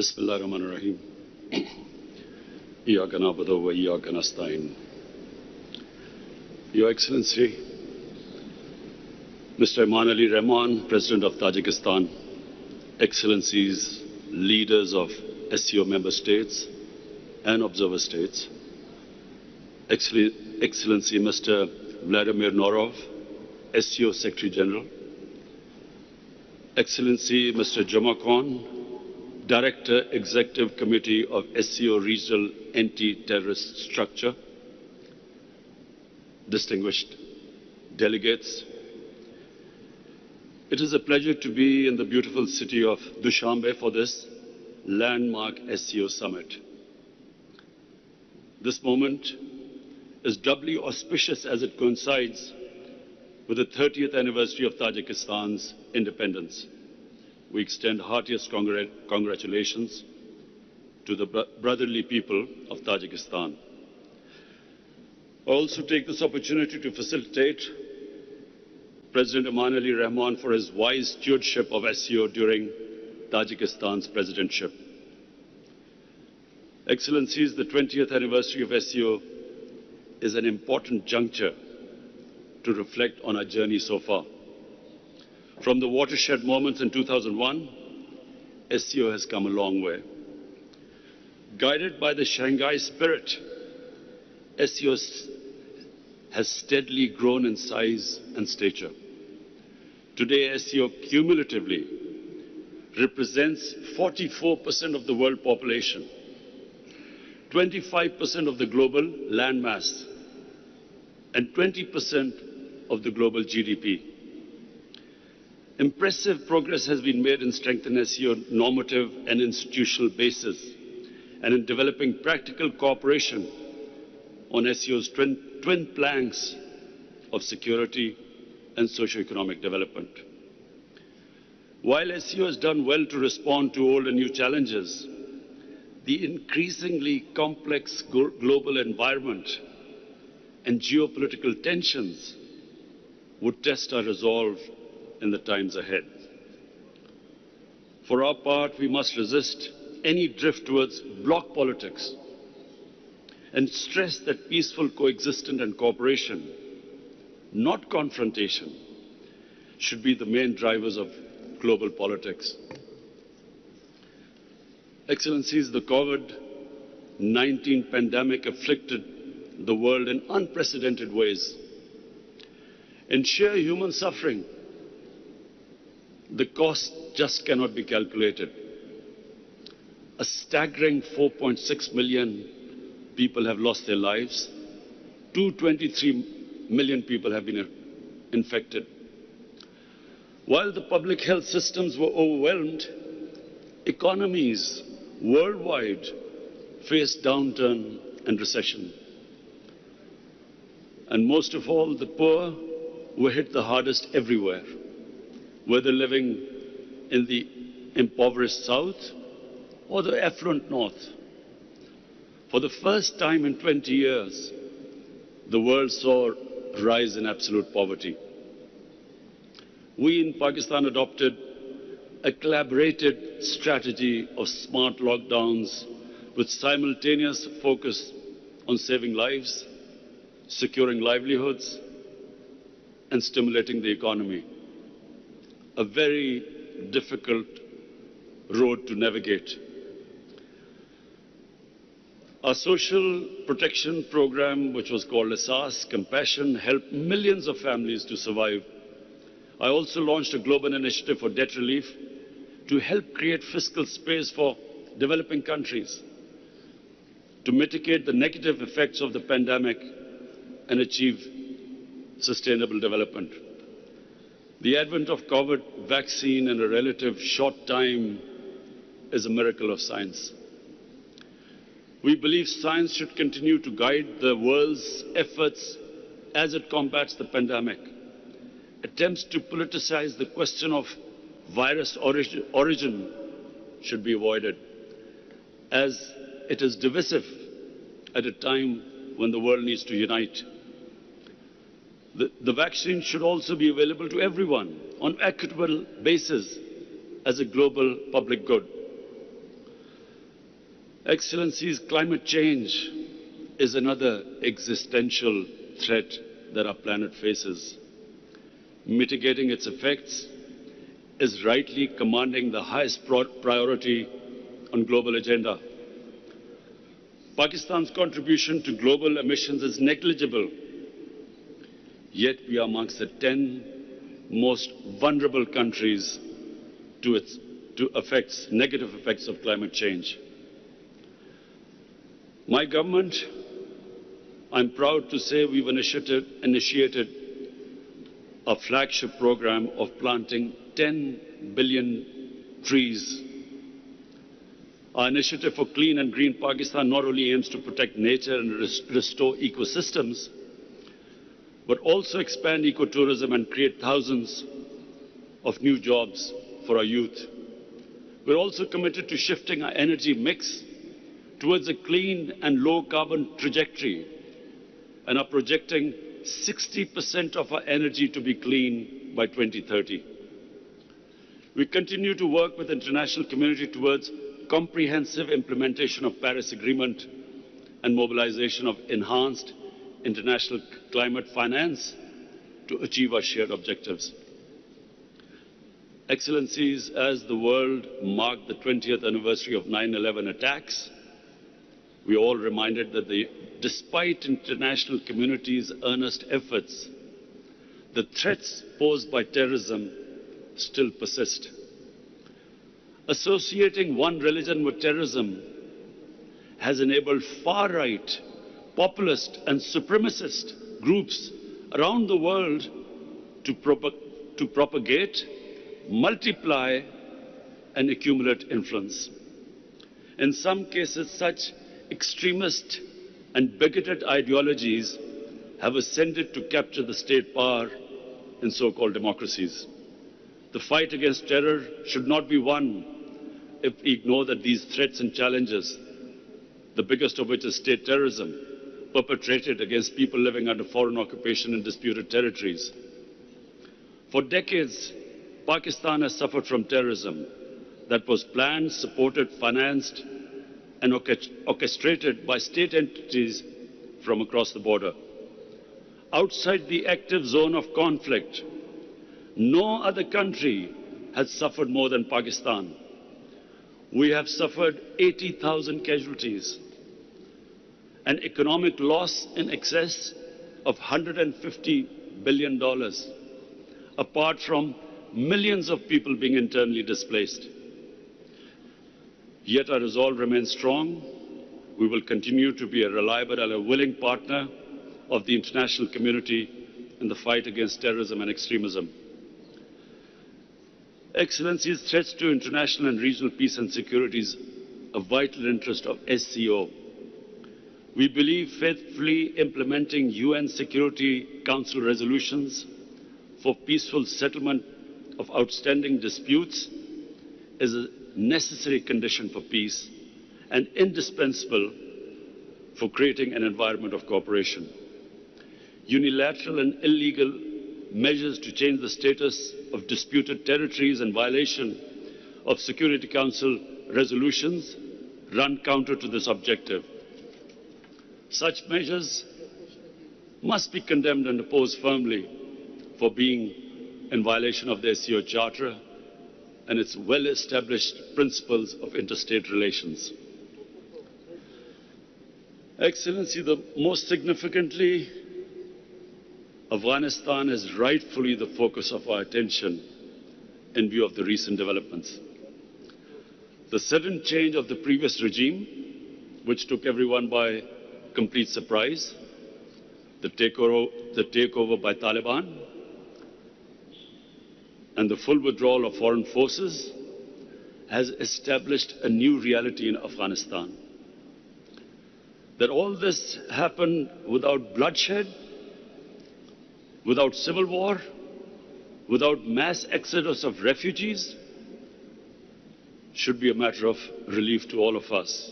بسم الله الرحمن الرحيم إياك نعبد وإياك نستعين Your Excellency, Mr. Emomali Rahman, President of Tajikistan, Excellencies, leaders of SCO member states and observer states, Excellency Mr. Vladimir Norov, SCO Secretary General, Excellency Mr. Jumakhon, Director, Executive Committee of SCO Regional Anti-Terrorist Structure, distinguished delegates. It is a pleasure to be in the beautiful city of Dushanbe for this landmark SCO summit. This moment is doubly auspicious as it coincides with the 30th anniversary of Tajikistan's independence. We extend heartiest congr congratulations to the bro brotherly people of Tajikistan. I also take this opportunity to facilitate President Emomali Rahman for his wise stewardship of SCO during Tajikistan's presidentship. Excellencies, the 20th anniversary of SCO is an important juncture to reflect on our journey so far. From the watershed moments in 2001, SCO has come a long way. Guided by the Shanghai spirit, SCO has steadily grown in size and stature. Today, SCO cumulatively represents 44% of the world population, 25% of the global landmass, and 20% of the global GDP. Impressive progress has been made in strengthening SCO normative and institutional basis and in developing practical cooperation on SCO's twin, twin planks of security and socio-economic development. While SCO has done well to respond to old and new challenges, the increasingly complex global environment and geopolitical tensions would test our resolve in the times ahead. For our part, we must resist any drift towards bloc politics and stress that peaceful coexistence and cooperation, not confrontation, should be the main drivers of global politics. Excellencies, the COVID-19 pandemic afflicted the world in unprecedented ways. In sheer human suffering, the cost just cannot be calculated. A staggering 4.6 million people have lost their lives. 223 million people have been infected. While the public health systems were overwhelmed, economies worldwide faced downturn and recession. And most of all, the poor were hit the hardest everywhere, whether living in the impoverished south or the affluent north. For the first time in 20 years, the world saw rise in absolute poverty. We in Pakistan adopted a collaborated strategy of smart lockdowns with simultaneous focus on saving lives, securing livelihoods, and stimulating the economy. A very difficult road to navigate. Our social protection program, which was called Ehsaas Compassion, helped millions of families to survive. I also launched a global initiative for debt relief to help create fiscal space for developing countries to mitigate the negative effects of the pandemic and achieve sustainable development. The advent of COVID vaccine in a relative short time is a miracle of science. We believe science should continue to guide the world's efforts as it combats the pandemic. Attempts to politicize the question of virus origin, origin should be avoided, as it is divisive at a time when the world needs to unite. The, the vaccine should also be available to everyone on equitable basis as a global public good. Excellencies, climate change is another existential threat that our planet faces. Mitigating its effects is rightly commanding the highest priority on global agenda. Pakistan's contribution to global emissions is negligible, yet we are amongst the 10 most vulnerable countries to, its, to effects, negative effects of climate change. My government, I'm proud to say we've initiated, initiated a flagship program of planting 10 billion trees. Our initiative for Clean and Green Pakistan not only aims to protect nature and res restore ecosystems, but also expand ecotourism and create thousands of new jobs for our youth. We're also committed to shifting our energy mix towards a clean and low carbon trajectory and are projecting 60% of our energy to be clean by 2030. We continue to work with the international community towards comprehensive implementation of Paris Agreement and mobilization of enhanced international climate finance to achieve our shared objectives. Excellencies, as the world marked the 20th anniversary of 9-11 attacks, we all reminded that the, despite international community's earnest efforts, the threats posed by terrorism still persist. Associating one religion with terrorism has enabled far-right, populist and supremacist groups around the world to, prop to propagate, multiply and accumulate influence. In some cases, such extremist and bigoted ideologies have ascended to capture the state power in so-called democracies. The fight against terror should not be won if we ignore that these threats and challenges, the biggest of which is state terrorism, perpetrated against people living under foreign occupation in disputed territories. For decades, Pakistan has suffered from terrorism that was planned, supported, financed, and orchestrated by state entities from across the border. Outside the active zone of conflict, no other country has suffered more than Pakistan. We have suffered 80,000 casualties, an economic loss in excess of $150 billion, apart from millions of people being internally displaced. Yet our resolve remains strong. We will continue to be a reliable and a willing partner of the international community in the fight against terrorism and extremism. Excellencies, threats to international and regional peace and security is a vital interest of SCO. We believe faithfully implementing UN Security Council resolutions for peaceful settlement of outstanding disputes is a necessary condition for peace and indispensable for creating an environment of cooperation. Unilateral and illegal measures to change the status of disputed territories and violation of Security Council resolutions run counter to this objective. Such measures must be condemned and opposed firmly for being in violation of the SCO Charter and its well-established principles of interstate relations. Excellency, the most significantly, Afghanistan is rightfully the focus of our attention in view of the recent developments. The sudden change of the previous regime, which took everyone by complete surprise, the takeover, the takeover by Taliban, and the full withdrawal of foreign forces has established a new reality in Afghanistan. That all this happened without bloodshed, without civil war, without mass exodus of refugees, should be a matter of relief to all of us.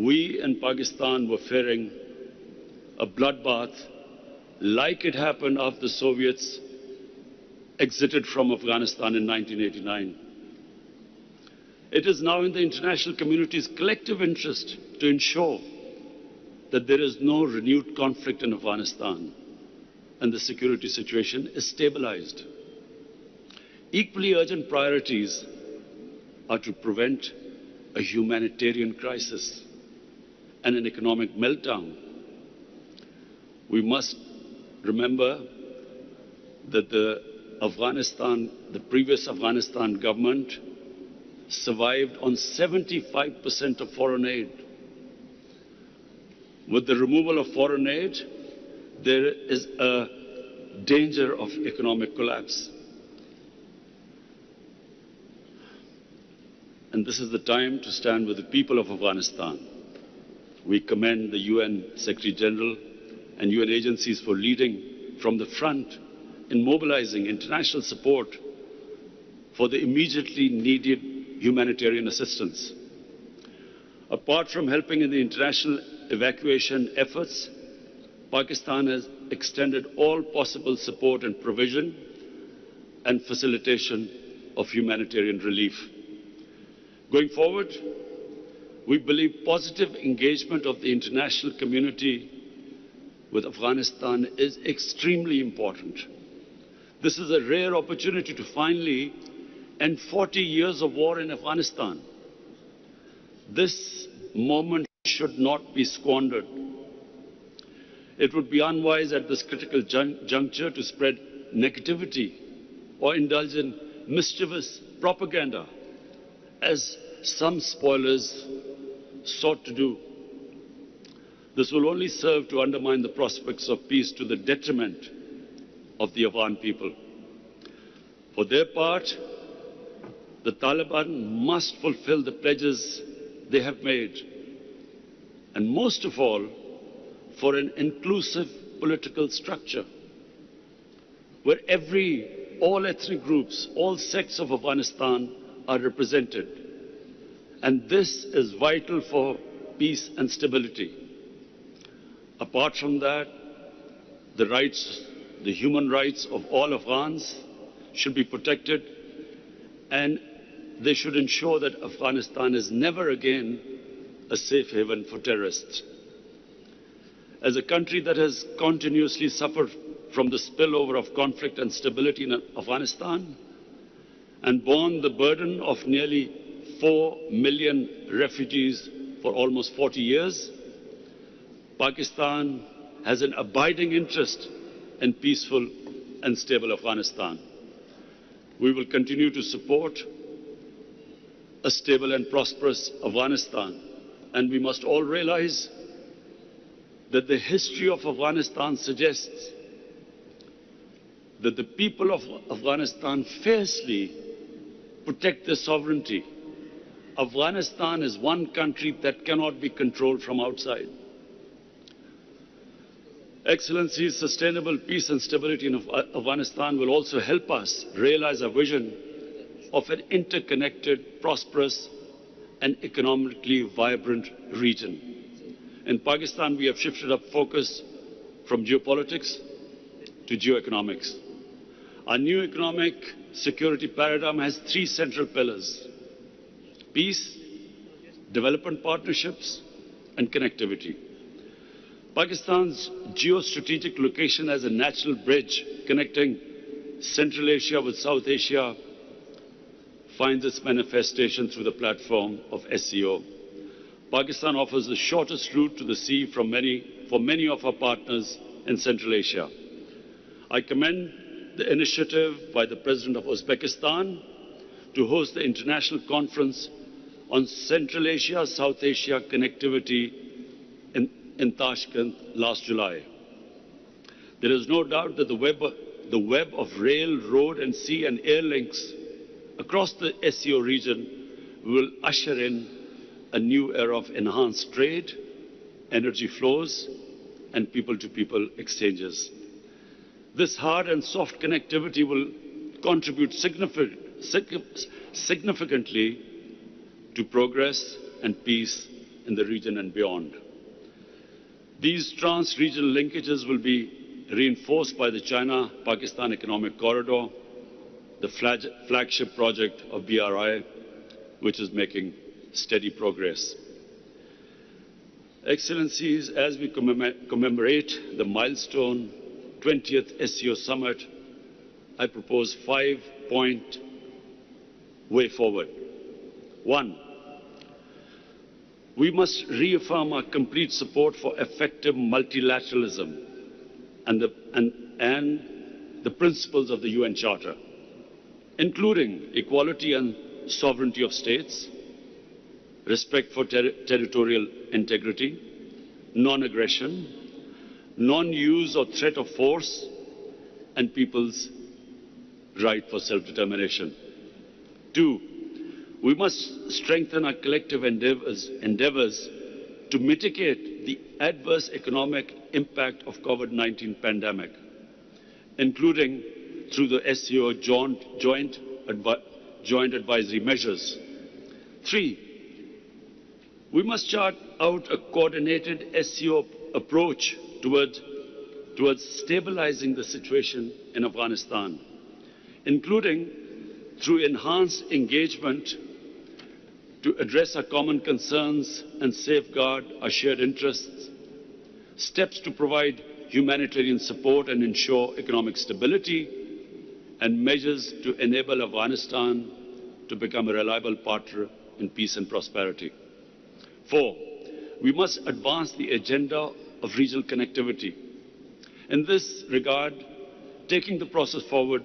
We in Pakistan were fearing a bloodbath like it happened after the Soviets exited from Afghanistan in 1989. It is now in the international community's collective interest to ensure that there is no renewed conflict in Afghanistan and the security situation is stabilized. Equally urgent priorities are to prevent a humanitarian crisis and an economic meltdown. We must remember that the Afghanistan, the previous Afghanistan government survived on 75% of foreign aid. With the removal of foreign aid, there is a danger of economic collapse. And this is the time to stand with the people of Afghanistan. We commend the UN Secretary General and UN agencies for leading from the front in mobilizing international support for the immediately needed humanitarian assistance. Apart from helping in the international evacuation efforts, Pakistan has extended all possible support and provision and facilitation of humanitarian relief. Going forward, we believe positive engagement of the international community with Afghanistan is extremely important. This is a rare opportunity to finally end 40 years of war in Afghanistan. This moment should not be squandered. It would be unwise at this critical jun juncture to spread negativity or indulge in mischievous propaganda, as some spoilers sought to do. This will only serve to undermine the prospects of peace to the detriment of the Afghan people. For their part, the Taliban must fulfill the pledges they have made. And most of all, for an inclusive political structure where every, all ethnic groups, all sects of Afghanistan are represented. And this is vital for peace and stability. Apart from that, the rights, the human rights of all Afghans should be protected and they should ensure that Afghanistan is never again a safe haven for terrorists. As a country that has continuously suffered from the spillover of conflict and stability in Afghanistan and borne the burden of nearly 4 million refugees for almost 40 years, Pakistan has an abiding interest in peaceful and stable Afghanistan. We will continue to support a stable and prosperous Afghanistan. And we must all realize that the history of Afghanistan suggests that the people of Afghanistan fiercely protect their sovereignty. Afghanistan is one country that cannot be controlled from outside. Excellencies, sustainable peace and stability in Afghanistan will also help us realize our vision of an interconnected, prosperous, and economically vibrant region. In Pakistan, we have shifted our focus from geopolitics to geoeconomics. Our new economic security paradigm has three central pillars peace, development partnerships, and connectivity. Pakistan's geostrategic location as a natural bridge connecting Central Asia with South Asia finds its manifestation through the platform of SCO. Pakistan offers the shortest route to the sea many, for many of our partners in Central Asia. I commend the initiative by the President of Uzbekistan to host the International Conference on Central Asia, South Asia connectivity in, in Tashkent last July. There is no doubt that the web, the web of rail, road and sea and air links across the SCO region will usher in a new era of enhanced trade, energy flows, and people-to-people -people exchanges. This hard and soft connectivity will contribute significantly to progress and peace in the region and beyond. These trans-regional linkages will be reinforced by the China-Pakistan Economic Corridor, the flagship project of BRI, which is making steady progress. Excellencies, as we commemorate the milestone 20th SCO Summit, I propose five-point way forward. One, we must reaffirm our complete support for effective multilateralism and the, and, and the principles of the UN Charter, including equality and sovereignty of states, respect for ter territorial integrity, non-aggression, non-use or threat of force, and people's right for self-determination. Two, we must strengthen our collective endeavors, endeavors to mitigate the adverse economic impact of COVID-19 pandemic, including through the SCO joint, joint, advi joint advisory measures. Three, we must chart out a coordinated SCO approach towards stabilizing the situation in Afghanistan, including through enhanced engagement to address our common concerns and safeguard our shared interests, steps to provide humanitarian support and ensure economic stability, and measures to enable Afghanistan to become a reliable partner in peace and prosperity. Four, we must advance the agenda of regional connectivity. In this regard, taking the process forward,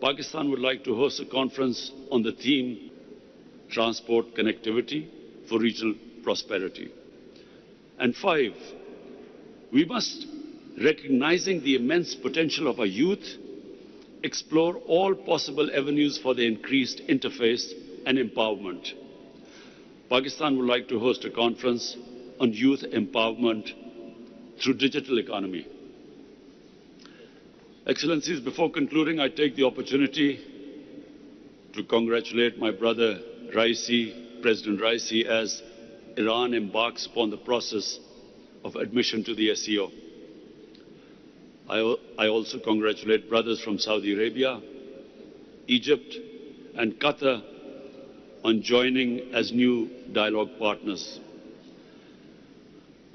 Pakistan would like to host a conference on the theme transport connectivity for regional prosperity. And five, we must, recognizing the immense potential of our youth, explore all possible avenues for their increased interface and empowerment. Pakistan would like to host a conference on youth empowerment through digital economy. Excellencies, before concluding, I take the opportunity to congratulate my brother Raisi, President Raisi, as Iran embarks upon the process of admission to the SCO. I, I also congratulate brothers from Saudi Arabia, Egypt, and Qatar on joining as new dialogue partners.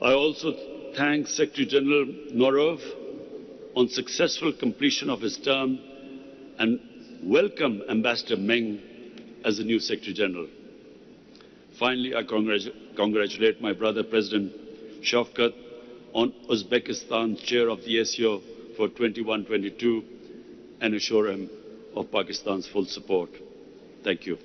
I also thank Secretary General Norov on successful completion of his term and welcome Ambassador Meng as the new Secretary General. Finally, I congratulate my brother President Shavkat on Uzbekistan's chair of the SCO for 21-22 and assure him of Pakistan's full support. Thank you.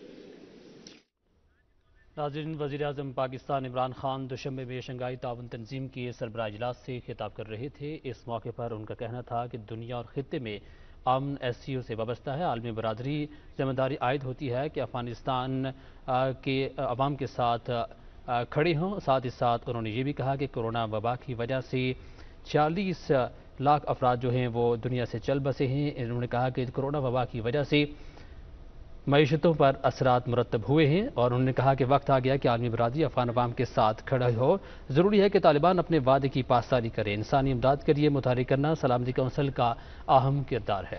नाजरन वजी अजम पाकिस्तान इमरान खान दुशंबे में Shanghai ताउन तंजीम के सरबराह इजलास से खिताब कर रहे थे इस मौके पर उनका कहना था कि दुनिया और खत्े में امن ایس سی او سے وابستہ ہے۔ عالمی برادری ذمہ داری عائد ہوتی ہے کہ افغانستان کے عوام کے ساتھ کھڑے ہوں۔ ساتھ ہی ساتھ انہوں نے یہ بھی کہا کہ کرونا وبا کی وجہ سے چالیس لاکھ افراد جو ہیں وہ دنیا سے چل بسے ہیں۔ انہوں نے کہا کہ کرونا وبا کی وجہ سے معیشتوں پر اثرات مرتب ہوئے ہیں اور انہوں نے کہا کہ وقت آ گیا کہ عالمی برادری افغان عوام کے ساتھ کھڑا ہو۔ ضروری ہے کہ طالبان اپنے وعدے کی پاسداری کریں۔ انسانی امداد کے لیے متحرک کرنا سلامتی کونسل کا اہم کردار ہے۔